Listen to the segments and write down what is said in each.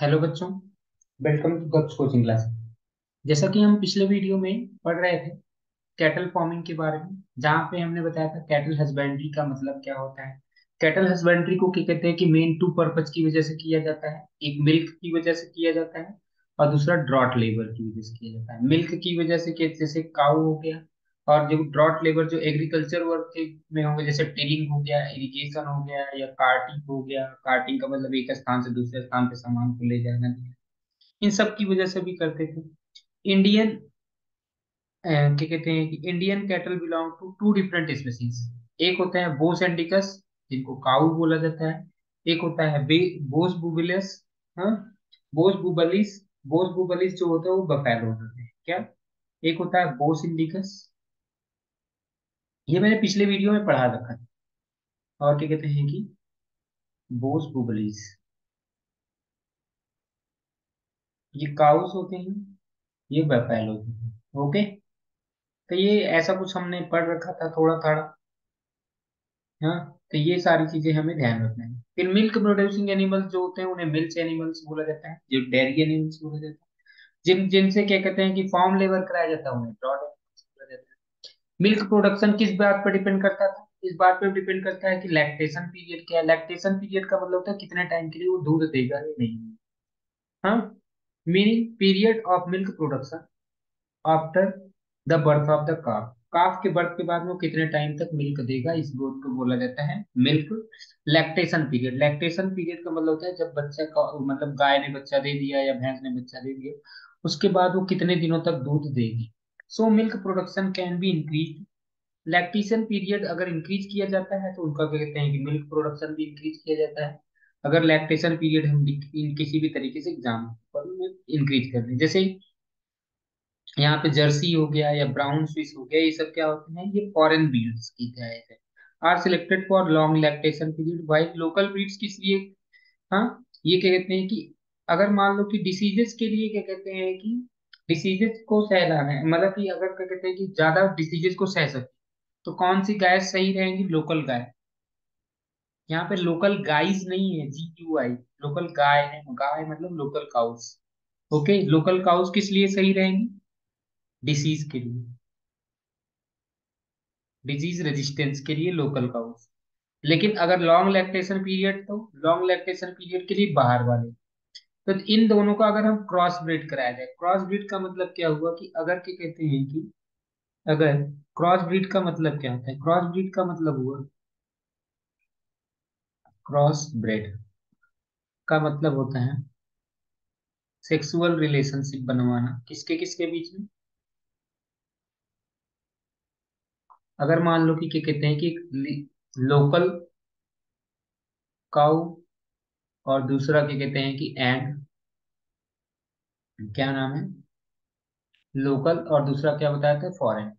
Hello बच्चों welcome to Gups coaching class जैसा कि हम पिछले वीडियो में पढ़ रहे थे कैटल फ़ार्मिंग के बारे में, जहाँ पे हमने बताया था कैटल हस्बेंड्री का मतलब क्या होता है। कैटल हस्बेंड्री को क्या कहते हैं कि मेन टू पर्पज की वजह से किया जाता है? एक मिल्क की वजह से किया जाता है और दूसरा ड्रॉट लेबर की वजह से किया जाता है। मिल्क की वजह से जैसे काउ हो गया और जो ड्रॉट लेबर जो एग्रीकल्चर वर्क में होंगे, जैसे टिलिंग हो गया इरिगेशन हो गया, या कार्टिंग हो गया कार्टिंग का मतलब एक स्थान से दूसरे स्थान पे सामान को ले जाना, इन सब की वजह से भी करते थे। इंडियन क्या कहते हैं कि Indian cattle belong to two different species एक होता है बोस एंडिकस जिनको काउ बोला जाता है। एक होता है बोस बुबिलस हाँ बोस बुबलिस बोस बुबलिस जो होता है वो बफेलो होते हैं, क्या? एक होता है बोस इंडिकस ये मैंने पिछले वीडियो में पढ़ा रखा था। और क्या कहते हैं कि? बोस बुबलीज ये काउस होते हैं, ये बफेल होते हैं, ओके? तो ये ऐसा कुछ हमने पढ़ रखा था थोड़ा थोड़ा हाँ तो ये सारी चीज़ें हमें ध्यान रखना है। फिर मिल्क प्रोड्यूसिंग एनिमल्स जो होते हैं, उन्हें मिल्क एनिमल्स बोला जाता है, जो डेयरी एनिमल्स बोला जाता है। जिन, जिनसे क्या कहते हैं कि फॉर्म लेबर कराया जाता है उन्हें ब्रॉड एनिमल्स बोला जाता है मिल्क प्रोडक्शन किस बात पर डिपेंड करता था? इस बात पर डिपेंड करता है कि लैक्टेशन पीरियड क्या है? लैक्टेशन पीरियड का मतलब होता है कितने टाइम के लिए वो दूध देगा या नहीं। हाँ? Meaning period of milk production after the birth of the calf calf के बर्थ के बाद वो कितने टाइम तक मिल्क देगा? इस ग्रोथ को बोला जाता है milk lactation period lactation period का मतलब होता है जब बच्चा का मतलब गाय ने बच्चा दे दिया या भैंस ने बच्चा दे दिया, उसके बाद वो कितने दिनों तक दूध देगी? So milk production can be increase lactation period अगर इंक्रीज किया जाता है तो उनका क्या कहते हैं कि मिल्क प्रोडक्शन भी इंक्रीज किया जाता है। अगर लैक्टेशन पीरियड हम किसी भी तरीके से एग्ज़ाम पर इंक्रीज कर दें। जैसे यहाँ पे जर्सी हो गया या ब्राउन स्विस हो गया, ये सब क्या होते हैं? ये फॉरेन ब्रीड्स की क्या है are selected for long lactation period while local breeds किस लिए? हाँ ये क्या कहते हैं कि अगर मान लो कि डिसीजेस के लिए क्या कहते हैं कि डिसीजेस को सहलाना है। मतलब कि अगर क्या कहते हैं कि ज़्यादा डिसीजेस को सह सकते तो कौन सी गाय सही रहेंगी? लोकल गाय। यहाँ पे लोकल गाइस नहीं है जी यू आई लोकल गाय है, गाय मतलब local cows okay local cows किस लिए सही रहेंगी? डिसीज के लिए। डिज़ीज़ रेजिस्टेंस के लिए लोकल काउस लेकिन अगर लॉन्ग लैक्टेशन पीरियड तो लॉन्ग लैक्टेशन पीरियड के लिए बाहर वाले। तो इन दोनों का अगर हम क्रॉस ब्रीड कराया जाए क्रॉस ब्रीड का मतलब क्या हुआ कि अगर क्या कहते हैं कि अगर क्रॉस ब्रीड का मतलब क्या होता है? क्रॉस ब्रीड का मतलब हुआ क्रॉस ब्रेड का मतलब होता है सेक्सुअल रिलेशनशिप बनवाना। किसके किसके बीच में? अगर मान लो कि क्या कहते हैं कि लोकल काउ और दूसरा क्या कहते हैं कि एंड क्या नाम है? लोकल और दूसरा क्या बताया था? फॉरेन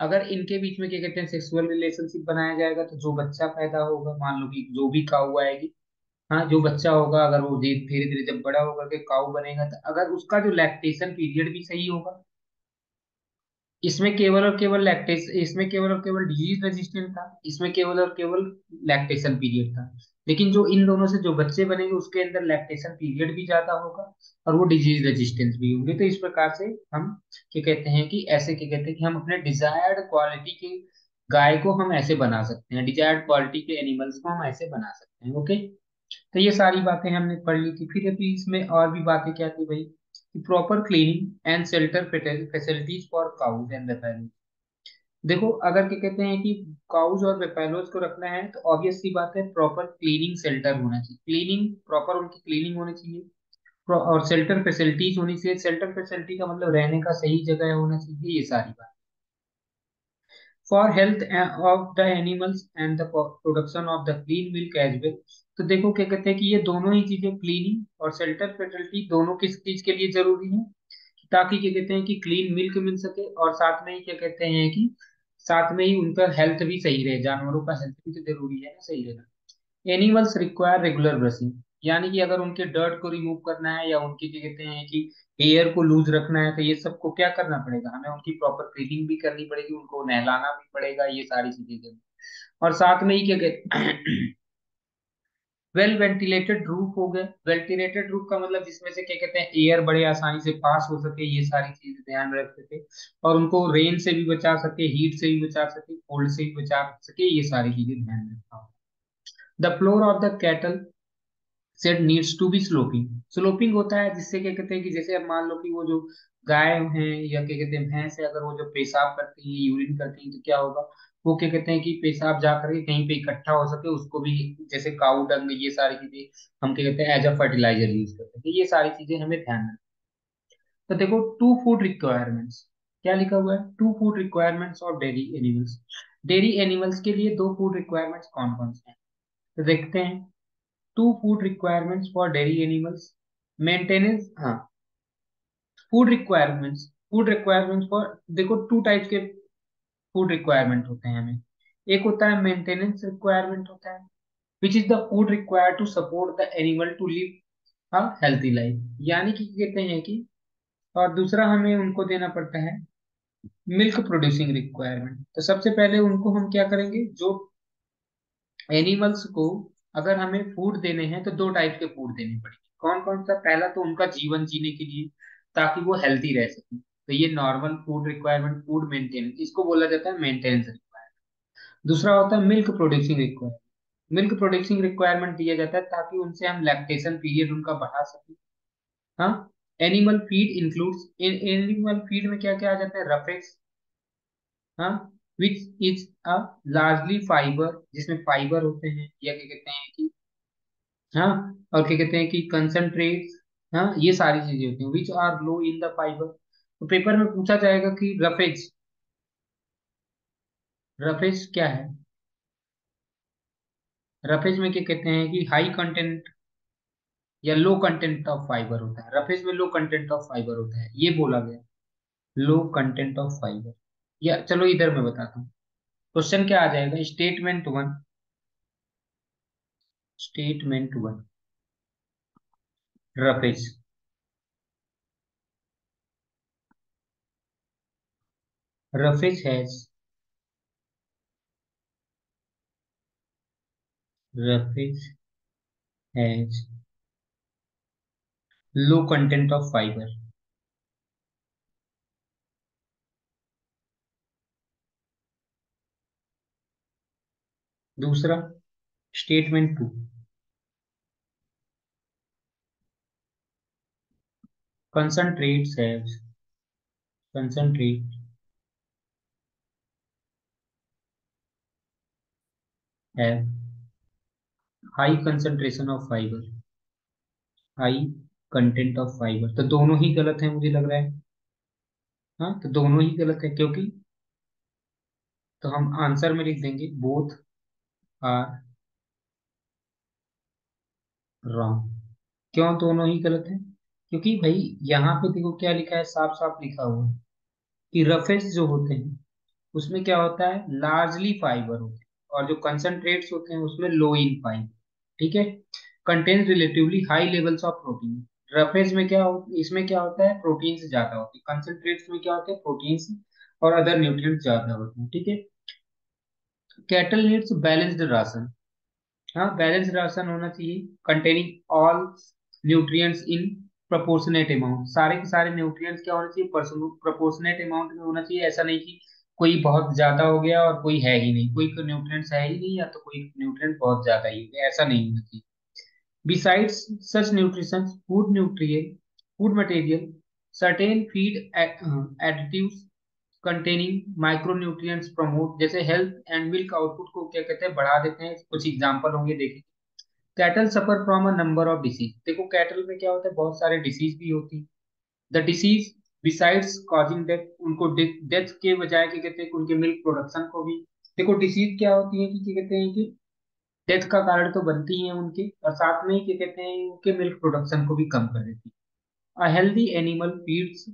अगर इनके बीच में क्या कहते हैं सेक्सुअल रिलेशनशिप बनाया जाएगा तो जो बच्चा पैदा होगा, मान लो कि जो भी काऊ आएगी हाँ जो बच्चा होगा, अगर वो धीरे धीरे जब बड़ा होकर के काऊ बनेगा तो अगर उसका जो लैक्टेशन पीरियड भी सही होगा इसमें केवल और केवल इसमें केवल और केवल डिज़ीज़ रेजिस्टेंट था, इसमें केवल और केवल लैक्टेशन पीरियड था। लेकिन जो इन दोनों से जो बच्चे बनेंगे, उसके अंदर लैक्टेशन पीरियड भी ज़्यादा होगा और वो डिज़ीज़ रेजिस्टेंस भी होंगे। तो इस प्रकार से हम क्या कहते हैं कि, ऐसे क्या कहते हैं कि हम अपने डिजायर्ड क्वालिटी के गाय को हम ऐसे बना सकते हैं। डिजायर्ड क्वालिटी के एनिमल्स को हम ऐसे बना सकते हैं ओके तो ये सारी बातें हमने पढ़ ली थी। फिर अभी इसमें और भी बातें क्या थी भाई? Proper cleaning and shelter facilities for cows and buffaloes देखो, अगर क्या कहते हैं कि काउज और बेफेलोज को रखना है तो ऑब्वियस सी बात है प्रॉपर क्लीनिंग शेल्टर होना चाहिए। क्लीनिंग प्रॉपर उनकी क्लीनिंग होनी चाहिए। और शेल्टर फैसिलिटीज़ होनी चाहिए। शेल्टर फैसिलिटी का मतलब रहने का सही जगह होना चाहिए, ये सारी बात। For health of the animals and the production of the clean milk as well तो देखो क्या कहते हैं कि ये दोनों ही चीज़ें क्लीनिंग और शेल्टर फैसिलिटी दोनों किस चीज़ के लिए ज़रूरी है? ताकि क्या कहते हैं कि क्लीन मिल्क मिल सके और साथ में ही क्या कहते हैं कि साथ में ही उनका हेल्थ भी सही रहे, जानवरों का हेल्थ भी तो ज़रूरी है ना, सही रहना एनिमल्स रिक्वायर रेगुलर ब्रशिंग यानी कि अगर उनके डर्ट को रिमूव करना है या उनकी क्या कहते हैं कि एयर को लूज रखना है तो ये सबको क्या करना पड़ेगा? हमें उनकी प्रॉपर क्लीनिंग भी करनी पड़ेगी, उनको नहलाना भी पड़ेगा, ये सारी चीज़ें और साथ में ही क्या कहते वेल वेंटिलेटेड रूफ हो गया वेंटिलेटेड रूफ का मतलब जिसमें से क्या कहते हैं एयर बड़े आसानी से पास हो सके, ये सारी चीज़ें ध्यान में रख सके। और उनको रेन से भी बचा सके हीट से भी बचा सके कोल्ड से भी बचा सके, ये सारी चीज़ें ध्यान में रखा the floor of the cattle shed needs to be sloping sloping होता है जिससे क्या कहते हैं कि जैसे अब मान लो कि वो जो गाय हैं या क्या कहते हैं, भैंस है, अगर वो जो पेशाब करती है यूरिन करती है तो क्या होगा? वो क्या कहते हैं कि पेशाब जा करके कहीं पे इकट्ठा हो सके, उसको भी जैसे काऊ डंग ये सारी चीज़ें हम क्या कहते हैं एज अ फर्टिलाइज़र यूज़ करते हैं। तो ये सारी चीज़ें हमें ध्यान रखना। तो देखो टू फ़ूड रिक्वायरमेंट्स क्या लिखा हुआ है? Two food requirements of dairy animals dairy animals के लिए दो फ़ूड रिक्वायरमेंट्स कौन कौन से हैं? तो देखते हैं। Two food requirements for dairy animals maintenance हाँ। Food requirements food requirements for देखो टू टाइप्स के फ़ूड रिक्वायरमेंट होते हैं हमें। एक होता है मेंटेनेंस रिक्वायरमेंट होता है which is the food require to support the animal to live a healthy life यानी कि कहते हैं कि, और दूसरा हमें उनको देना पड़ता है मिल्क प्रोड्यूसिंग रिक्वायरमेंट तो सबसे पहले उनको हम क्या करेंगे, जो एनिमल्स को अगर हमें फ़ूड देने हैं तो दो टाइप के फ़ूड देने पड़ेंगे। कौन कौन सा? पहला तो उनका जीवन जीने के लिए, ताकि वो हेल्थी रह सके। तो ये normal food requirement food maintenance इसको बोला जाता है मेंटेनेंस रिक्वायरमेंट दूसरा होता है milk producing requirement milk producing requirement दिया जाता है ताकि उनसे हम लैक्टेशन पीरियड उनका बढ़ा सके। हाँ? Animal feed includes animal feed में क्या क्या आ जाता है? रफेक्स हाँ? Which is a largely fibre जिसमें फाइबर होते हैं, या क्या कहते हैं कि हाँ? और क्या कहते हैं कि कंसनट्रेट हाँ? ये सारी चीज़ें होती हैं which are low in the fibre तो पेपर में पूछा जाएगा कि रफेज रफेज क्या है? रफेज में क्या कहते हैं कि हाई कंटेंट या लो कंटेंट ऑफ़ फाइबर होता है। रफेज में लो कंटेंट ऑफ़ फाइबर होता है। ये बोला गया। लो कंटेंट ऑफ़ फाइबर या चलो इधर मैं बताता हूँ। क्वेश्चन क्या आ जाएगा? Statement one statement one roughage. Roughage has roughage has low content of fiber दूसरा statement two concentrates has concentrate have high concentration of fiber. High content of fiber. तो दोनों ही गलत है मुझे लग रहा है। हाँ तो दोनों ही गलत है क्योंकि तो हम आंसर में लिख देंगे बोथ आर रॉन्ग क्यों दोनों ही गलत है? क्योंकि भाई यहाँ पे देखो क्या लिखा है साफ़ साफ़ लिखा हुआ है कि रफेज जो होते हैं, उसमें क्या होता है? लार्जली फाइबर होते और जो कंसंट्रेट्स होते हैं उसमें लो इन फाइबर ठीक है? Contains relatively high levels of protein roughage में क्या हो, इसमें क्या होता है? प्रोटीन ज़्यादा होती है। कंसंट्रेट्स में क्या होते हैं? प्रोटीन और अदर न्यूट्रिएंट्स ज़्यादा होते हैं ठीक है? कैटल नीड्स बैलेंस्ड राशन हाँ बैलेंस राशन होना चाहिए containing all nutrients in proportionate amount सारे के सारे न्यूट्रिएंट्स क्या होना चाहिए? प्रोपोर्शनेट अमाउंट में होना चाहिए। ऐसा नहीं कि कोई बहुत ज़्यादा हो गया और कोई है ही नहीं। कोई न्यूट्रिएंट्स है ही नहीं या तो कोई न्यूट्रिएंट बहुत ज़्यादा ही हो गया, ऐसा नहीं होना चाहिए। Besides such nutrition food nutritional food material certain feed additives containing micronutrients promote जैसे हेल्थ एंड मिल्क आउटपुट को क्या कहते हैं, बढ़ा देते हैं। कुछ एग्जांपल होंगे देखें cattle suffer from a number of disease देखो कैटल में क्या होता है, बहुत सारे डिसीज भी होती है। The disease besides causing death उनको डेथ के बजाय क्या कहते हैं उनके मिल्क प्रोडक्शन को भी देखो डिसीज क्या होती है कि क्या कहते हैं कि डेथ का कारण तो बनती है उनके, और साथ में क्या कहते हैं उनके मिल्क प्रोडक्शन को भी कम कर देती है। A healthy animal feeds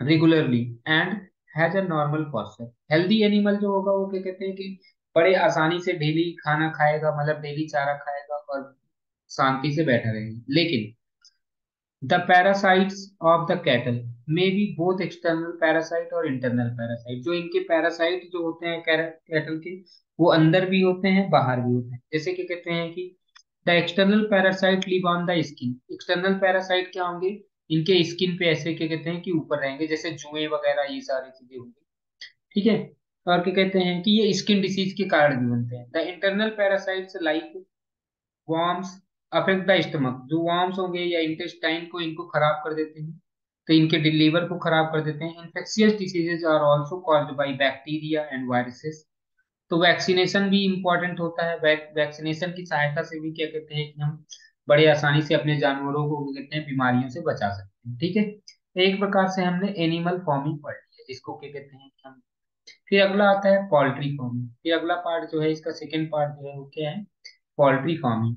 regularly and has a normal posture healthy animal जो होगा वो क्या कहते हैं कि बड़े आसानी से डेली खाना खाएगा मतलब डेली चारा खाएगा और शांति से बैठा रहेगा। लेकिन the parasites of the cattle may be both external parasite और इंटरनल पैरासाइट जो इनके पैरासाइट जो होते हैं कैटल के, वो अंदर भी होते हैं, बाहर भी होते हैं. जैसे कि कहते हैं कि the external parasite live on the skin external parasite क्या होंगे? इनके स्किन पे ऐसे क्या कहते हैं कि ऊपर रहेंगे, जैसे जुए वगैरह, ये सारी चीज़ें होंगी. ठीक है? और क्या कहते हैं कि ये स्किन डिसीज के कारण भी बनते हैं. The internal parasites like worms affect the stomach जो वॉर्म्स होंगे या इंटेस्टाइन को इनको खराब कर देते हैं तो इनके लीवर को खराब कर देते हैं। Infectious diseases are also caused by bacteria and viruses तो वैक्सीनेशन भी इंपॉर्टेंट होता है। वैक्सीनेशन की सहायता से भी क्या कहते हैं कि हम बड़े आसानी से अपने जानवरों को कहते हैं, बीमारियों से बचा सकते हैं। ठीक है? एक प्रकार से हमने एनिमल फ़ार्मिंग पढ़ लिया, जिसको क्या कहते हैं हम फिर अगला आता है पोल्ट्री फ़ार्मिंग फिर अगला पार्ट जो है, इसका सेकेंड पार्ट जो है, वो क्या है? पोल्ट्री फ़ार्मिंग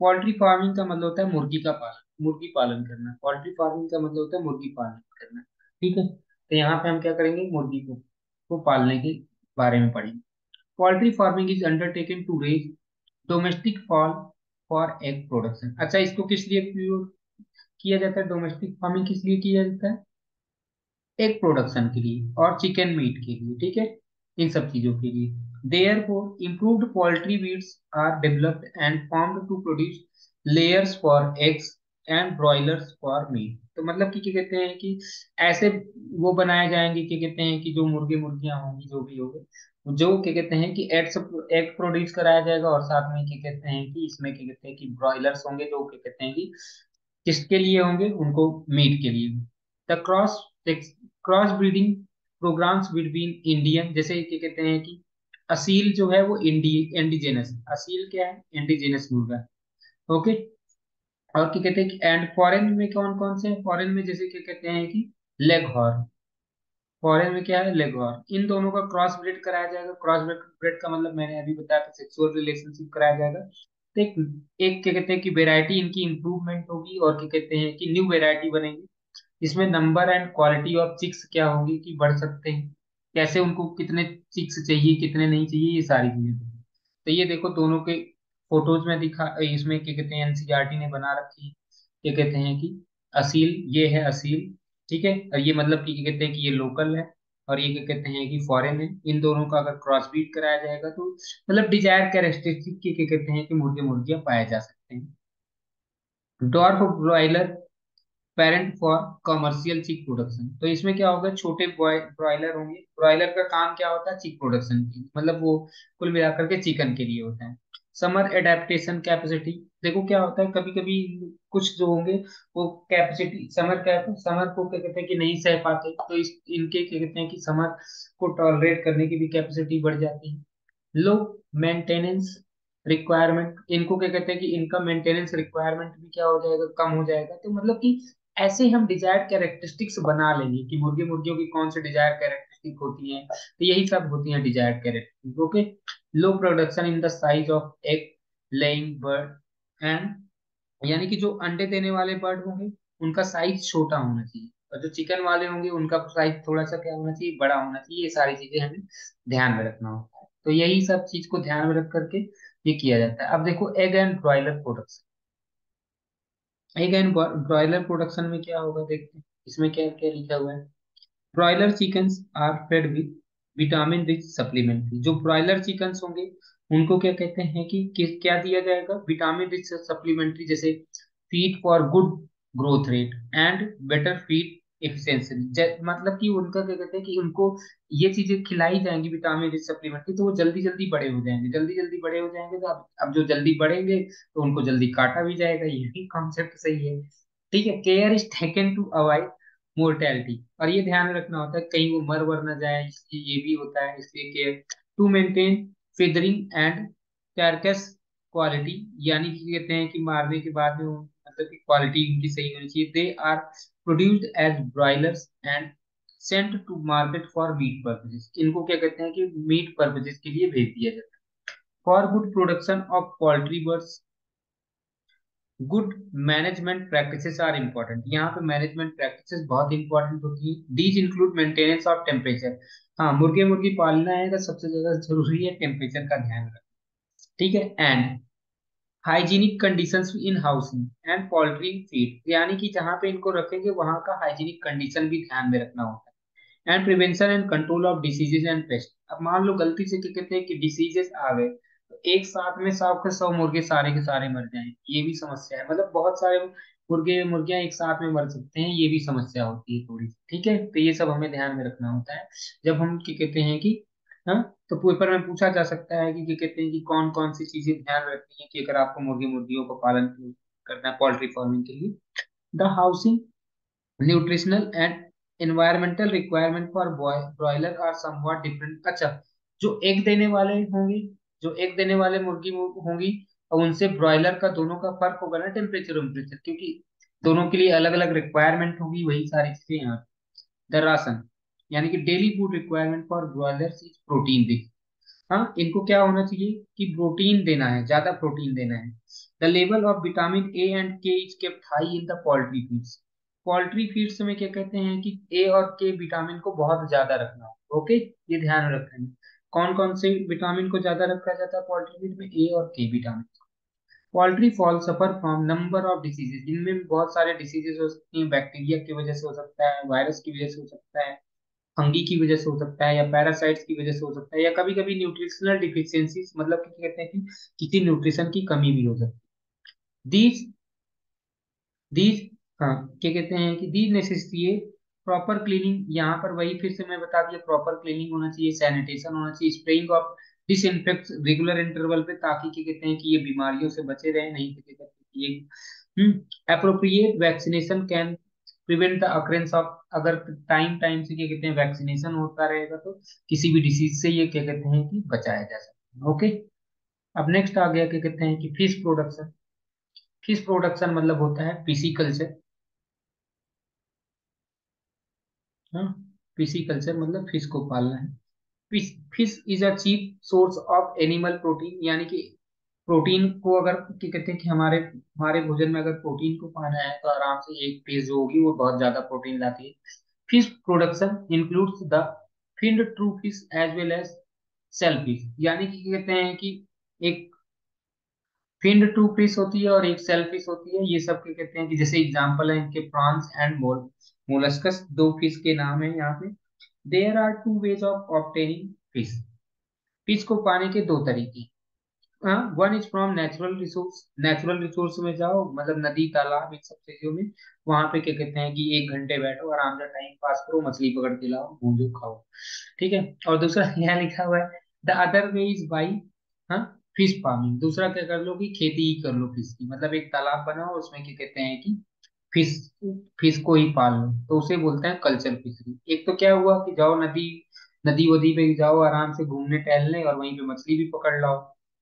पोल्ट्री फ़ार्मिंग का मतलब होता है मुर्गी का पालन। मुर्गी पालन करना। पोल्ट्री फ़ार्मिंग का मतलब होता है मुर्गी पालन करना। ठीक है? तो यहाँ पे हम क्या करेंगे? मुर्गी को को पालने के बारे में पढ़ेंगे। Poultry farming is undertaken to raise domestic fowl for egg production अच्छा इसको किस लिए किया जाता है? डोमेस्टिक फ़ार्मिंग किस लिए किया जाता है? एग प्रोडक्शन के लिए और चिकन मीट के लिए। ठीक है? इन सब चीज़ों के लिए। Therefore improved poultry meats are developed and farmed to produce layers for eggs and broilers for meat तो मतलब कि क्या कहते हैं कि ऐसे वो बनाए जाएँगे, क्या कहते हैं कि जो मुर्गे मुर्गियाँ होंगी, जो भी होंगे, जो क्या कहते हैं कि एग्स एग प्रोड्यूस कराया जाएगा और साथ में क्या कहते हैं कि इसमें क्या कहते हैं कि ब्रॉयलर्स होंगे जो क्या कहते हैं कि किसके लिए होंगे? उनको मीट के लिए। The cross cross breeding programmes between Indian जैसे क्या कहते हैं कि असील जो है वो इंडी इंडिजेनस असील क्या है? इंडिजेनस मुर्गा। ओके और क्या कहते हैं कि एंड फॉरेन में कौन कौन से फॉरेन में जैसे क्या कहते हैं कि लेग हॉर्न फॉरेन में क्या है? लेग हॉर्न इन दोनों का क्रॉस ब्रीड कराया जाएगा। क्रॉस ब्रीड का मतलब मैंने अभी बताया था सेक्सुअल रिलेशनशिप कराया जाएगा। तो एक एक क्या कहते हैं कि वेराइटी इनकी इंप्रूवमेंट होगी और क्या कहते हैं कि न्यू वेराइटी बनेगी। इसमें number and quality of chicks क्या होगी कि बढ़ सकते हैं। कैसे उनको कितने चिक्स चाहिए, कितने नहीं चाहिए, ये सारी चीज़ें। तो ये देखो दोनों के फ़ोटोज़ में दिखा, इसमें क्या कहते हैं एनसीईआरटी ने बना रखी, क्या कहते हैं कि असील, ये है असील, ठीक है? और ये मतलब कि क्या कहते हैं कि ये लोकल है, और ये क्या कहते हैं कि फॉरेन है। इन दोनों का अगर क्रॉस ब्रीड कराया जाएगा तो मतलब डिज़ायर कैरेक्टरिस्टिक के क्या कहते हैं कि मुर्गे मुर्गियाँ पाए जा सकते हैं। Dwarf broiler parent for commercial chick production तो इसमें क्या होगा, छोटे ब्रॉयलर होंगे। ब्रॉयलर का काम क्या होता है चिक प्रोडक्शन मतलब वो कुल मिलाकर के चिकन के लिए होता है। समर एडेप्टेशन कैपेसिटी देखो क्या होता है कभी कभी कुछ जो होंगे, वो कैपेसिटी समर कैप समर को क्या कहते हैं कि नहीं सह पाते तो इस, इनके क्या कहते हैं कि समर को टॉलरेट करने की भी कैपेसिटी बढ़ जाती है। लो मेंटेनेंस रिक्वायरमेंट इनको क्या कहते हैं कि इनका मेंटेनेंस रिक्वायरमेंट भी क्या हो जाएगा, कम हो जाएगा। तो मतलब कि ऐसे हम डिजायर्ड कैरेक्टरिस्टिक्स बना लेंगे कि मुर्गे मुर्गियों की कौन सी डिज़ायर कैरेक्टरिस्टिक होती है तो यही सब होती है desired characteristic okay low production in the size of egg laying bird and यानी कि जो अंडे देने वाले बर्ड होंगे, उनका साइज़ छोटा होना चाहिए। और जो चिकन वाले होंगे, उनका साइज़ थोड़ा सा क्या होना चाहिए, बड़ा होना चाहिए, ये सारी चीज़ें हमें ध्यान में रखना होता है। तो यही सब चीज़ को ध्यान में रख करके ये किया जाता है। अब देखो egg and broiler production egg and broiler production में क्या होगा, देखते हैं। इसमें क्या क्या लिखा हुआ है? Broiler chicken are fed with vitamin rich supplementary जो ब्रॉयलर चिकन होंगे उनको क्या कहते हैं कि, क्या दिया जाएगा? विटामिन रिच सप्लीमेंट्री जैसे feed for good growth rate and better feed efficiency मतलब कि उनका क्या कहते हैं कि उनको ये चीज़ें खिलाई जाएँगी विटामिन रिच सप्लीमेंट्री तो वो जल्दी जल्दी बड़े हो जाएँगे। जल्दी जल्दी बड़े हो जाएँगे तो अब अब जो जल्दी बढ़ेंगे तो उनको जल्दी काटा भी जाएगा। ये भी कॉन्सेप्ट सही है। ठीक है care is taken to avoid mortality और ये ध्यान रखना होता है, कहीं वो मर वर ना जाए, इसलिए ये भी होता है, इसलिए care to maintain feathering and carcass quality यानी कि कहते हैं कि मारने के बाद में मतलब की क्वालिटी उनकी सही होनी चाहिए। They are produced as broilers and sent to market for meat purposes इनको क्या कहते हैं कि मीट पर्पजेस के लिए भेज दिया जाता है। For good production of poultry birds good management practices are important यहाँ पे मैनेजमेंट प्रैक्टिसेस बहुत इंपॉर्टेंट होती है। These include maintenance of temperature हाँ मुर्गे मुर्गी पालना है तो सबसे ज़्यादा ज़रूरी है टेम्परेचर का ध्यान रखना। ठीक है? And hygienic conditions in housing and poultry feed यानी कि जहाँ पे इनको रखेंगे, वहाँ का हाइजीनिक कंडीशन भी ध्यान में रखना होता है। And prevention and control of diseases and pest अब मान लो गलती से क्या कहते हैं कि डिसीजेस आ गए। एक साथ में सौ के सौ मुर्गे सारे के सारे मर जाएँ, ये भी समस्या है। मतलब बहुत सारे मुर्गे मुर्गियाँ एक साथ में मर सकते हैं, ये भी समस्या होती है थोड़ी, ठीक है? तो ये सब हमें ध्यान में रखना होता है। जब हम क्या कहते हैं कि हाँ तो पेपर में पूछा जा सकता है कि क्या कहते हैं कि कौन कौन सी चीज़ें ध्यान रखनी है कि अगर आपको मुर्गी मुर्गियों का पालन करना है पोल्ट्री फ़ार्मिंग के लिए। The housing, nutritional and environmental requirement for broiler are somewhat different. अच्छा जो एग देने वाले होंगे जो एग देने वाले मुर्गी होंगी, और उनसे ब्रॉयलर का दोनों का फ़र्क होगा ना टेम्परेचर टेम्परेचर क्योंकि दोनों के लिए अलग अलग रिक्वायरमेंट होगी, वही सारी चीज़ें यहाँ द राशन यानी कि daily food requirement for broiler is protein the हाँ इनको क्या होना चाहिए कि प्रोटीन देना है, ज़्यादा प्रोटीन देना है। The level of vitamin A and K is kept high in the poultry feeds poultry feeds में क्या कहते हैं कि ए और के विटामिन को बहुत ज़्यादा रखना ओके ये ध्यान रखें कौन कौन से विटामिन को ज़्यादा रखा जाता है? पोल्ट्री फ़ीड में ए और K vitamin poultry fowl suffer from number of diseases इनमें बहुत सारे डिसीजेज हो सकती हैं। बैक्टीरिया की वजह से हो सकता है वायरस की वजह से हो सकता है फंगी की वजह से हो सकता है, या पैरासाइट्स की वजह से हो सकता है, या कभी कभी न्यूट्रिशनल डिफिशियंसी मतलब क्या कहते हैं कि किसी न्यूट्रिशन की कमी भी हो सकती है। दीज दीज हाँ क्या कहते हैं कि दीज नेसेसिटी प्रॉपर क्लीनिंग यहाँ पर वही फिर से मैं बता दिया प्रॉपर क्लीनिंग होना चाहिए सैनिटेशन होना चाहिए spraying of disinfect regular interval पे ताकि क्या कहते हैं कि ये बीमारियों से बचे रहे, नहीं तो क्या कहते हैं appropriate vaccination can prevent the occurrence of अगर टाइम टाइम से क्या कहते हैं वैक्सीनेशन होता रहेगा तो किसी भी डिसीज से ये क्या कहते हैं कि बचाया जा सकता है ओके अब नेक्स्ट आ गया क्या कहते हैं कि फ़िश प्रोडक्शन फ़िश प्रोडक्शन मतलब होता है पीसी कल्चर फिशी कल्चर मतलब फ़िश को पालना है। Fish fish is a cheap source of animal protein यानी कि प्रोटीन को अगर, क्या कहते हैं कि हमारे हमारे भोजन में अगर प्रोटीन को पाना है तो आराम से एक फ़िश जो होगी, वो बहुत ज़्यादा प्रोटीन लाती है। Fish production includes the finned true fish as well as shellfish यानी कि कहते हैं कि एक फिंड ट्रू फ़िश होती है और एक सेल फ़िश होती है। ये सब क्या कहते हैं कि जैसे एग्जांपल है इनके प्रॉन्स एंड मोल मोलस्कस दो फ़िश के नाम है यहाँ पे। There are two ways of obtaining fish fish को पाने के दो तरीके one is from natural resource natural resource में जाओ मतलब नदी, तालाब, इन सब चीज़ों में, वहाँ पे क्या कहते हैं कि एक घंटे बैठो आराम से टाइम पास करो, मछली पकड़ के लाओ, भूजो, खाओ। ठीक है? और दूसरा यहाँ लिखा हुआ है the other way is by fish farming. दूसरा क्या कर लो कि खेती ही कर लो फ़िश की। मतलब एक तालाब बनाओ, उसमें क्या कहते हैं कि फ़िश फ़िश को ही पाल लो। तो उसे बोलते हैं कल्चर फिशरी। एक तो क्या हुआ कि जाओ नदी नदी वदी पे जाओ, आराम से घूमने टहलने और वहीं पे मछली भी पकड़ लाओ।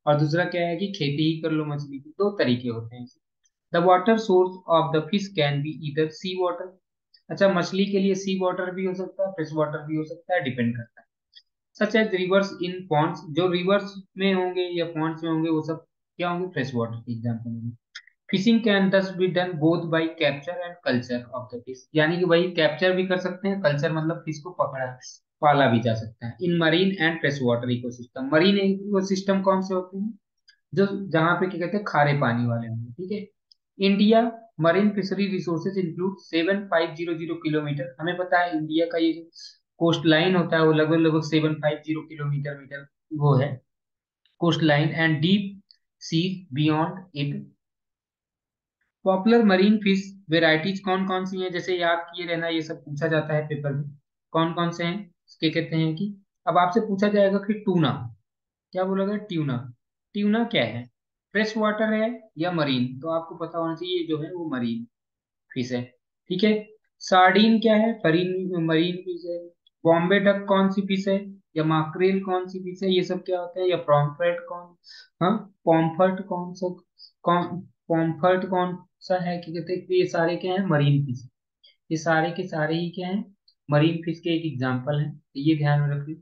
और दूसरा क्या है कि खेती ही कर लो मछली की। दो तरीके होते हैं the water source of the fish can be either sea water अच्छा मछली के लिए सी वाटर भी हो सकता है फ्रेश वाटर भी हो सकता है डिपेंड करता है। Such as rivers in ponds जो रिवर्स में होंगे या पॉन्ड्स में होंगे, वो सब क्या होंगे? फ्रेश वाटर के एग्ज़ाम्पल होंगे। Fishing can thus be done both by capture and culture of the fish यानी कि वही कैप्चर भी कर सकते हैं कल्चर मतलब फ़िश को पकड़ा, पाला भी जा सकता है। In marine and fresh water ecosystem marine ecosystem कौन से होते हैं? जो जहाँ पे क्या कहते हैं? खारे पानी वाले होंगे, ठीक है? India marine fishery resources include seven five zero zero kilometre हमें पता है इंडिया का ये कोस्ट लाइन होता है वो लगभग लगभग seven five zero kilometre metre वो है। Coastline and deep sea beyond it popular marine fish varieties कौन कौन सी हैं? जैसे याद किए रहना, ये सब पूछा जाता है पेपर में। कौन कौन से हैं? क्या कहते हैं कि, अब आपसे पूछा जाएगा कि टूना क्या बोला गया? ट्यूना ट्यूना क्या है? फ्रेश वाटर है या मरीन तो आपको पता होना चाहिए जो है वो मरीन फ़िश है। ठीक है? सार्डीन क्या है? फरीन मरीन फ़िश है। बॉम्बे डक कौन सी फ़िश है? या माक्रेल कौन सी फ़िश है? ये सब क्या होता है? या पॉम्फ्रेट कौन? हाँ पॉम्फर्ट कौन सा, कौन, पॉम्फर्ट कौन सा है? कि कहते हैं ये सारे क्या है? मरीन फ़िश ये सारे के सारे ही क्या है? मरीन फ़िश के एक एग्ज़ाम्पल है। तो ये ध्यान में रखिए।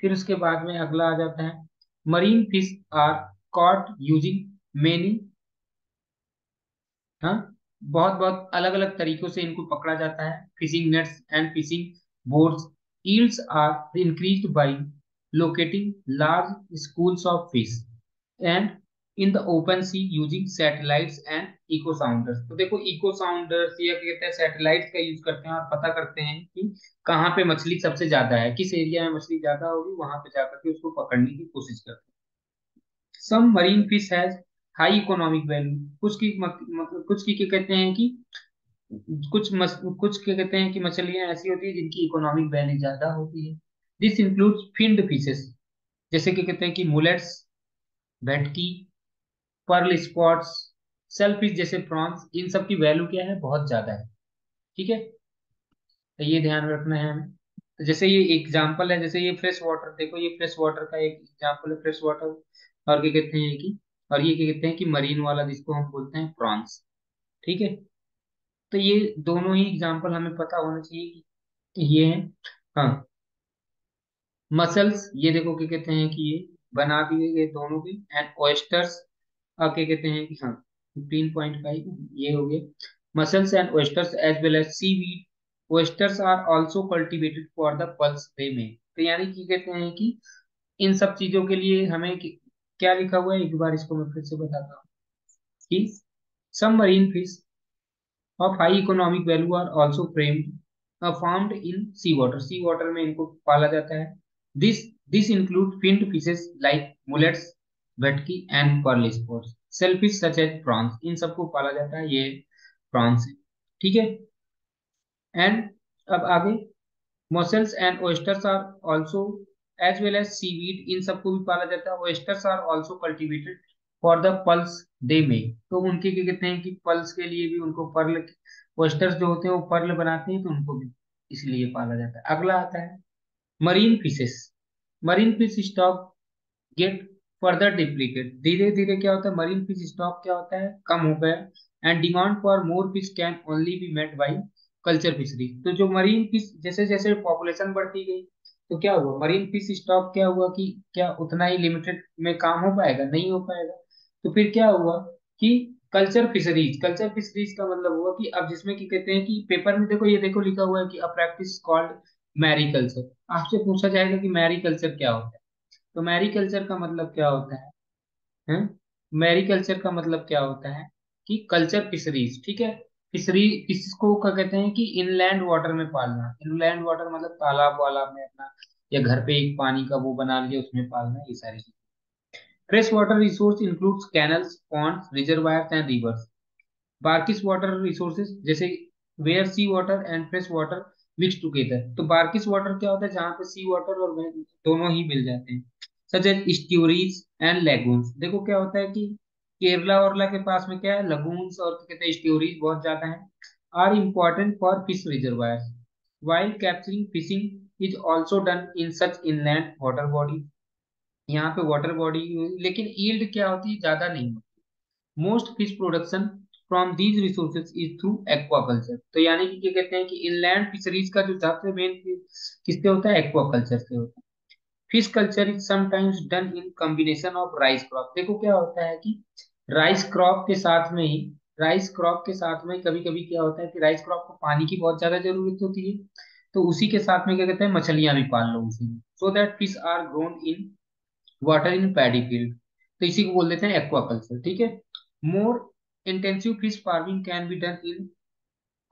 फिर उसके बाद में अगला आ जाता है। Marine fish are caught using many हाँ बहुत बहुत अलग अलग तरीकों से इनको पकड़ा जाता है। Fishing nets and fishing boards yields are increased by locating large schools of fish and in the open sea using satellites and echo sounders तो देखो इको साउंडर्स या कहते हैं सैटेलाइट्स का यूज़ करते हैं और पता करते हैं कि कहाँ पे मछली सबसे ज़्यादा है, किस एरिया में मछली ज़्यादा होगी, वहाँ पे जाकर के उसको पकड़ने की कोशिश करते हैं। Some marine fish has high economic value कुछ की कुछ की क्या कहते हैं कि कुछ मस, कुछ क्या कहते हैं कि मछलियाँ ऐसी होती है जिनकी इकोनॉमिक वैल्यू ज़्यादा होती है। दिस इंक्लूड्स फिन्ड फिशेस जैसे कि कहते हैं कि mullets bhetki pearl spots sailfish जैसे प्रॉन्स इन सब की वैल्यू क्या है? बहुत ज़्यादा है। ठीक है? तो ये ध्यान रखना है हमें। तो जैसे ये एग्ज़ाम्पल है जैसे ये फ्रेश वाटर देखो ये फ्रेश वाटर का एक एग्ज़ाम्पल है फ्रेश वाटर और क्या कहते हैं कि और ये क्या कहते हैं कि मरीन वाला जिसको हम बोलते हैं प्रॉन्स ठीक है? तो ये दोनों ही एग्ज़ाम्पल हमें पता होना चाहिए कि ये है। हाँ। मसल्स ये देखो क्या कहते हैं कि ये बना दिए गए दोनों के एंड ऑयस्टर्स क्या कहते हैं कि हाँ फिफ्टीन पॉइंट फाइव ये हो गए। Mussels and oysters as well as seaweed oysters are also cultivated for the pearls they में। तो यानी कि कहते हैं कि इन सब चीज़ों के लिए हमें क्या लिखा हुआ है? एक बार इसको मैं फिर से बताता हूँ। कि some marine fish of high economic value are also framed farmed in sea water sea water में इनको पाला जाता है। This this include finned fishes like mullets bhetki and pearl spots shellfish such as prawns इन सबको पाला जाता है, ये प्रॉन्स है। ठीक है? एंड अब आगे mussels and oysters are also as well as seaweed इन सबको भी पाला जाता है। Oysters are also cultivated for the pearls they में। तो उनके क्या कहते हैं कि पल्स के लिए भी उनको पर्ल ओस्टर्स जो होते हैं वो पर्ल बनाते हैं तो उनको भी इसलिए पाला जाता है। अगला आता है marine fishes marine fish stock get further depleted धीरे धीरे क्या होता है मरीन फ़िश स्टॉक क्या होता है, कम हो गया। And demand for more fish can only be met by culture fishery तो जो मरीन फ़िश जैसे जैसे पॉपुलेशन बढ़ती गई तो क्या हुआ? मरीन फ़िश स्टॉक क्या हुआ कि क्या उतना ही लिमिटेड में काम हो पाएगा? नहीं हो पाएगा। तो फिर क्या हुआ कि कल्चर फिशरीज कल्चर फिशरीज का मतलब हुआ कि अब जिसमें कि कहते हैं कि पेपर में देखो, ये देखो लिखा हुआ है कि a practice called mariculture आपसे पूछा जाएगा कि मैरी कल्चर क्या होता है? तो मैरी कल्चर का मतलब क्या होता है? मैरी कल्चर का मतलब क्या होता है कि कल्चर फिशरीज ठीक है? फिशरी इसको क्या कहते हैं कि इनलैंड वाटर में पालना। इनलैंड वाटर मतलब तालाब वालाब में अपना, या घर पे एक पानी का वो बना लिया, उसमें पालना, ये सारी water resource includes canals ponds reservoirs and rivers brackish water resources जैसे where sea water and fresh water mix together तो बार्किस वाटर क्या होता है? जहाँ पे सी वाटर और दोनों ही मिल जाते हैं such as estuaries and lagoons देखो क्या होता है कि केरला वरला के पास में क्या है? लगून्स और कहते हैं? स्टोरीज बहुत ज़्यादा है are important for fish reservoir while capturing fishing is also done in such inland water body यहाँ पे वाटर बॉडी लेकिन ईल्ड क्या होती? है ज़्यादा नहीं होती। Most fish production from these resources is through aquaculture तो यानी कि क्या कहते हैं कि इनलैंड फिशरीज का जो सबसे मेन किससे होता है? एक्वाकल्चर से होता है। Fish culture is sometimes done in combination of rice crop देखो क्या होता है कि राइस क्रॉप के साथ में ही राइस क्रॉप के साथ में कभी कभी क्या होता है कि राइस क्रॉप को पानी की बहुत ज़्यादा ज़रूरत होती है। तो उसी के साथ में क्या कहते हैं? मछलियाँ भी पाल लो उसी में। So that fish are grown in water in paddy field तो इसी को बोल देते हैं एक्वाकल्चर ठीक है? More intensive fish farming can be done in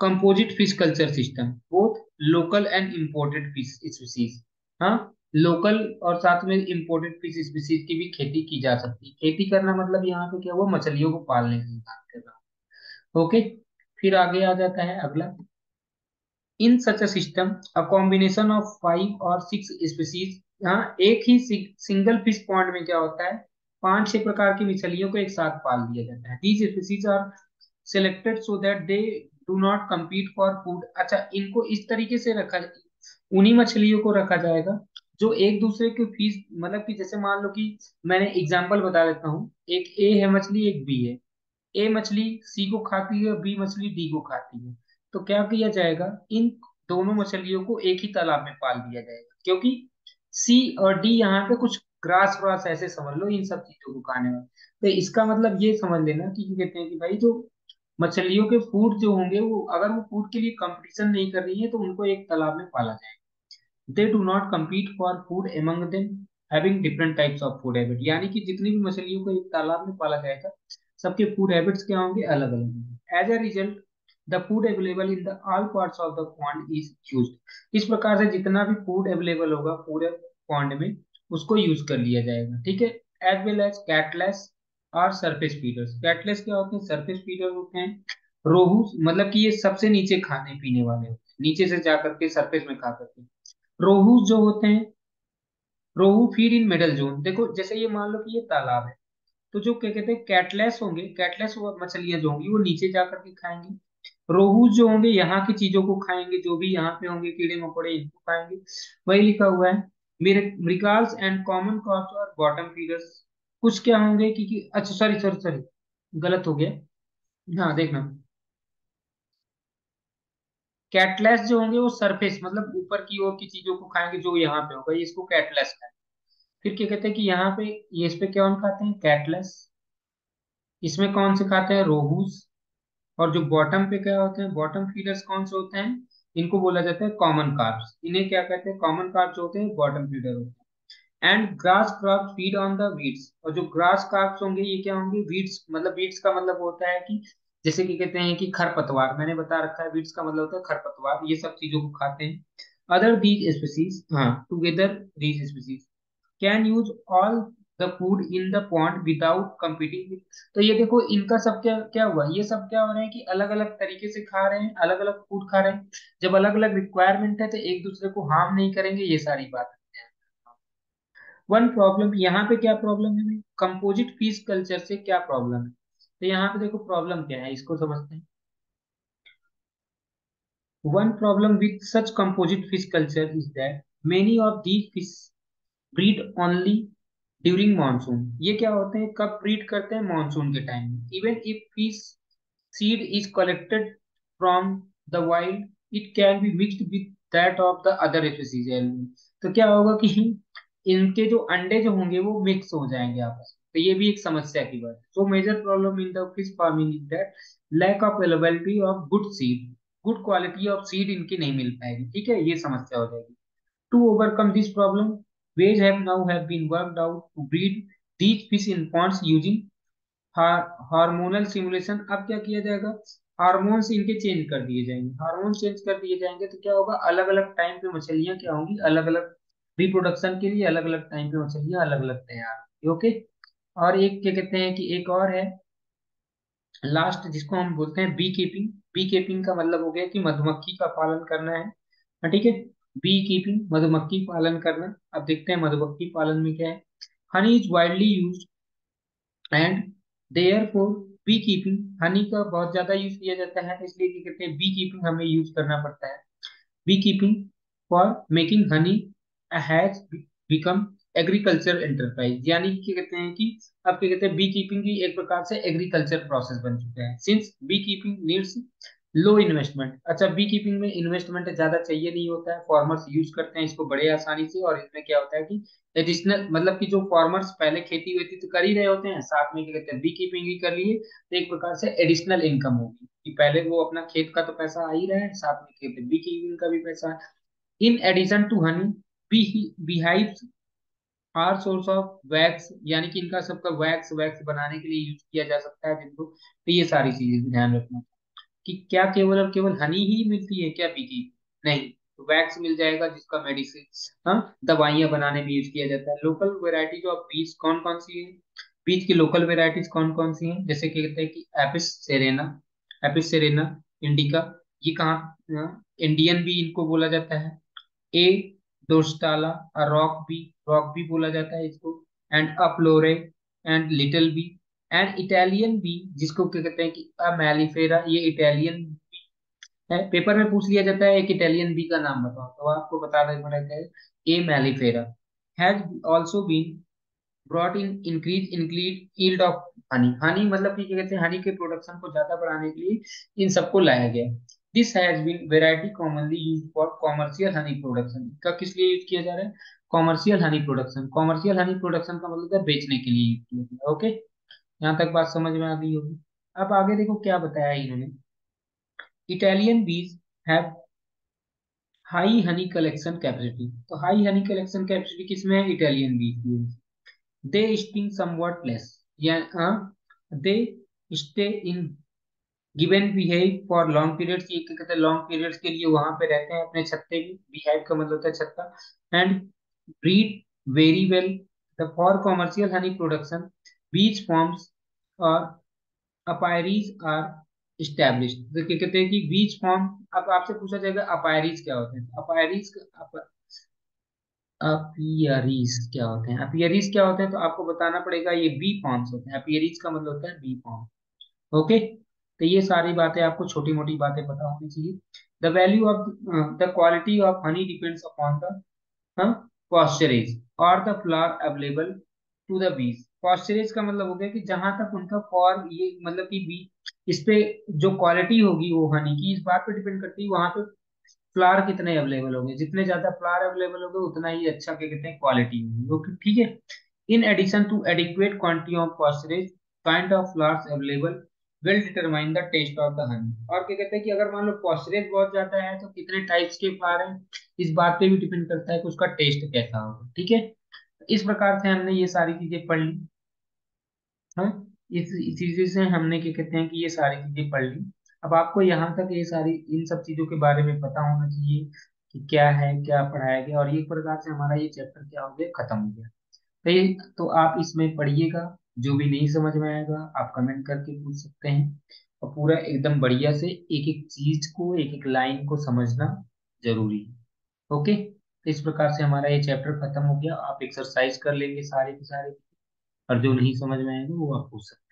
composite fish culture system both local and imported fish species हाँ? लोकल और साथ में इम्पोर्टेड फ़िश स्पीसीज की भी खेती की जा सकती है। खेती करना मतलब यहाँ पे क्या हुआ? मछलियों को पालने की बात कर रहा हूँ। ओके? फिर आगे आ जाता है अगला। In such a system a combination of five और सिक्स स्पीसीज यहाँ एक ही सिंगल फ़िश पॉइंट में क्या होता है? पाँच छह प्रकार की मछलियों को एक साथ पाल दिया जाता है। These species are selected so that they do not compete for food अच्छा इनको इस तरीके से रखा उन्हीं मछलियों को रखा जाएगा जो एक दूसरे के फ़ीस मतलब कि जैसे मान लो कि मैंने एग्जांपल बता देता हूँ। एक ए है मछली, एक बी है। ए मछली सी को खाती है बी मछली डी को खाती है। तो क्या किया जाएगा? इन दोनों मछलियों को एक ही तालाब में पाल दिया जाएगा। क्योंकि सी और डी यहाँ पे कुछ ग्रास व्रास ऐसे समझ लो, इन सब चीज़ों को खाने में। तो इसका मतलब ये समझ लेना कि कहते हैं कि भाई जो मछलियों के फ़ूड जो होंगे, वो अगर वो फ़ूड के लिए कंपटीशन नहीं कर रही है तो उनको एक तालाब में पाला जाएगा। They do not compete for food among them, having different types of food habit यानी कि जितनी भी मछलियों को एक तालाब में पाला जाएगा, सबके फ़ूड हैबिट्स क्या होंगे? अलग अलग होंगे। As a result the food available in the all parts of the pond is use इस प्रकार से जितना भी फ़ूड अवेलेबल होगा पूरे पॉन्ड में, उसको यूज़ कर लिया जाएगा, ठीक है? एज वेल एज कैटलेस और सरफेस फीडर्स कैटलेस क्या होते हैं? सरफेस फीडर होते हैं। रोहू मतलब कि ये सबसे नीचे खाने पीने वाले होते हैं। नीचे से जाकर के सरफेस में खा करके। रोहू जो होते हैं, rohu feed in middle zone देखो, जैसे ये मान लो कि ये तालाब है तो जो क्या कहते हैं? कैटलेस होंगे। कैटलेस मछलियाँ जो होंगी, वो नीचे जाकर के खाएँगे। रोहू जो होंगे, यहाँ की चीज़ों को खाएँगे, जो भी यहाँ पे होंगे, कीड़े मकोड़े, इनको खाएँगे। वही लिखा हुआ है मृगाल्स एंड कॉमन कॉप्स और बॉटम फीडर्स कुछ क्या होंगे क्योंकि अच्छा सॉरी सॉरी सॉरी गलत हो गया। हाँ देखना। कैटलेस जो होंगे, वो सरफेस मतलब ऊपर की ओर की चीज़ों को खाएँगे, जो यहाँ पे होगा इसको कैटलेस खाएँगे फिर क्या कहते हैं कि यहाँ पे, ये इस पे कौन खाते हैं? कैटलेस इसमें कौन से खाते हैं? रोहूस। और जो बॉटम पे क्या होते हैं? बॉटम फीडर्स कौन से होते हैं? इनको बोला जाता है कॉमन कार्ब्स इन्हें क्या कहते हैं? कॉमन कार्ब्स होते हैं बॉटम फीडर होते हैं. And grass carp feed on the weeds और जो ग्रास कार्ब्स होंगे ये क्या होंगे? वीड्स मतलब वीड्स का मतलब होता है कि जैसे कि कहते हैं कि खरपतवार. मैंने बता रखा है वीड्स का मतलब होता है खरपतवार. ये सब चीज़ों को खाते हैं. अदर दीज स्पीसीज हाँ। Together these species can use all the food in the pond without competing with तो ये देखो, इनका सब क्या क्या हुआ? ये सब क्या हो रहा है कि अलग अलग तरीके से खा रहे हैं अलग अलग फ़ूड खा रहे हैं। जब अलग अलग रिक्वायरमेंट है तो एक दूसरे को हार्म नहीं करेंगे, ये सारी बात वन प्रॉब्लम यहाँ पे क्या प्रॉब्लम है? कंपोजिट फ़ीस कल्चर से क्या प्रॉब्लम है? तो यहाँ पे देखो प्रॉब्लम क्या है? इसको समझते हैं। One problem with such composite fish culture is that many of these fish breed only during monsoon ये क्या होते हैं? कब ब्रीड करते हैं? मानसून के टाइम में. Even if seed is collected from the wild it can be mixed with that of the other species तो क्या होगा कि इनके जो अंडे जो होंगे, वो मिक्स हो जाएँगे आपस में. तो ये भी एक समस्या की बात है. So major problem in the fish farming is that lack of availability of good seed good quality of seed इनकी नहीं मिल पाएगी. ठीक है? ये समस्या हो जाएगी. To overcome this problem ways have now have been worked out to breed these fish in ponds using hormonal simulation अब क्या किया जाएगा? हार्मोन्स इनके चेंज कर दिए जाएँगे। हार्मोन चेंज कर दिए जाएँगे तो क्या होगा? अलग अलग टाइम पे मछलियाँ क्या होंगी? अलग अलग रिप्रोडक्शन के लिए अलग अलग टाइम पे मछलियाँ अलग अलग तैयार ओके और एक क्या कहते हैं कि एक और है। लास्ट जिसको हम बोलते हैं बी कीपिंग बी कीपिंग का मतलब हो गया कि मधुमक्खी का पालन करना है। हाँ, ठीक है? बी कीपिंग मधुमक्खी पालन करना। अब देखते हैं मधुमक्खी पालन में क्या है। Honey is widely use and therefore beekeeping honey का बहुत ज़्यादा यूज़ किया जाता है, इसलिए क्या कहते हैं बी कीपिंग हमें यूज़ करना पड़ता है। Beekeeping for making honey has become agriculture enterprise यानी क्या कहते हैं कि अब क्या कहते हैं बी कीपिंग भी एक प्रकार से एग्रीकल्चर प्रोसेस बन चुका है। Since beekeeping needs low investment. अच्छा बी कीपिंग में इन्वेस्टमेंट ज़्यादा चाहिए नहीं होता है। फार्मर्स यूज़ करते हैं इसको बड़े आसानी से और इसमें क्या होता है कि एडिशनल मतलब कि जो फार्मर्स पहले खेती हुई थी तो कर ही रहे होते हैं। साथ में क्या कहते हैं बी कीपिंग भी कर लिए तो एक प्रकार से एडिशनल इनकम होगी कि पहले वो अपना खेत का तो पैसा आ ही रहा है, साथ में कहते हैं बी कीपिंग का भी पैसा। In addition to honey bee beehives are source of wax यानी कि इनका सबका वैक्स वैक्स बनाने के लिए यूज़ किया जा सकता है जिनको। तो ये सारी चीज़ें ध्यान रखना। कि क्या केवल और केवल हनी ही मिलती है क्या बीकी नहीं वैक्स मिल जाएगा जिसका मेडिसिन हाँ दवाइयाँ बनाने में यूज़ किया जाता है। लोकल वेराइटीज ऑफ़ बीज कौन कौन सी है? बीज की लोकल वेराइटीज कौन कौन सी हैं? जैसे कहते हैं कि Apis cerana Apis cerana indica ये कहाँ इंडियन भी इनको बोला जाता है। ए रॉक बी रॉक भी बोला जाता है इसको। And florea and little bee and Italian bee जिसको क्या कहते हैं कि अमेलिफेरा ये इटालियन है। पेपर में पूछ लिया जाता है, एक इटालियन बी का नाम बताओ। तो आपको बता देना पड़ेगा A mellifera has also been brought in increase increase yield of honey honey मतलब कि क्या कहते हैं हनी के प्रोडक्शन को ज़्यादा बढ़ाने के लिए इन सबको लाया गया this has been variety commonly use for commercial honey production का किस लिए यूज़ किया जा रहा है? Commercial honey production commercial honey production का मतलब है बेचने के लिए यूज़ किया गया ओके यहाँ तक बात समझ में आ गई होगी। अब आगे देखो क्या बताया इन्होंने। Italian bees have high honey collection capacity तो हाई हनी कलेक्शन कैपेसिटी किसमें है? Italian bees they sting somewhat less या they stay in given beehive for long periods ये क्या कहते हैं? लॉन्ग पीरियड्स के लिए वहाँ पे रहते हैं अपने छत्ते में बिहेव का मतलब होता है छत्ता। And breed very well the for commercial honey production bees farms और अपायरीज आर स्टैब्लिश्ड तो क्या कहते हैं कि बीच फॉर्म अब आपसे पूछा जाएगा अपायरीज क्या होते हैं? अपायरीज अपियरीज क्या होते हैं? अपियरीज क्या होते हैं? तो आपको बताना पड़ेगा ये बी फॉर्म्स होते हैं। अपियरीज का मतलब होता है बी फॉर्म ओके तो ये सारी बातें आपको छोटी मोटी बातें पता होनी चाहिए। The value of the quality of honey depends upon the pasturage और the flower available to the bees pasturage का मतलब हो गया कि जहाँ तक उनका फॉर्म ये मतलब कि बी इस पे जो क्वालिटी होगी वो हनी की, इस बात पे डिपेंड करती है वहाँ पे फ्लावर कितने अवेलेबल होंगे। जितने ज़्यादा फ्लावर अवेलेबल होंगे, उतना ही अच्छा क्या कहते हैं क्वालिटी होगी। ठीक है? In addition to adequate quantity of pasturage kind of flowers available will determine the taste of the honey और क्या कहते हैं कि अगर मान लो पॉस्चरेज बहुत ज़्यादा है तो कितने टाइप्स के फ्लावर हैं, इस बात पे भी डिपेंड करता है कि उसका टेस्ट कैसा होगा। ठीक है? इस प्रकार से हमने ये सारी चीज़ें पढ़ ली। हाँ? इस चीज़ें से हमने क्या कहते हैं कि ये सारी चीज़ें पढ़ ली। अब आपको यहाँ तक ये सारी, इन सब चीज़ों के बारे में पता होना चाहिए कि क्या है, क्या पढ़ाया गया, और एक प्रकार से हमारा ये चैप्टर क्या हो गया, खत्म हो गया। तो ये तो आप इसमें पढ़िएगा, जो भी नहीं समझ में आएगा, आप कमेंट करके पूछ सकते हैं। और पूरा एकदम बढ़िया से एक एक चीज़ को एक एक लाइन को समझना ज़रूरी है। ओके? तो इस प्रकार से हमारा ये चैप्टर खत्म हो गया। आप एक्सरसाइज कर लेंगे सारे के सारे। और जो नहीं समझ में आएगा वो आप पूछ सकते हैं।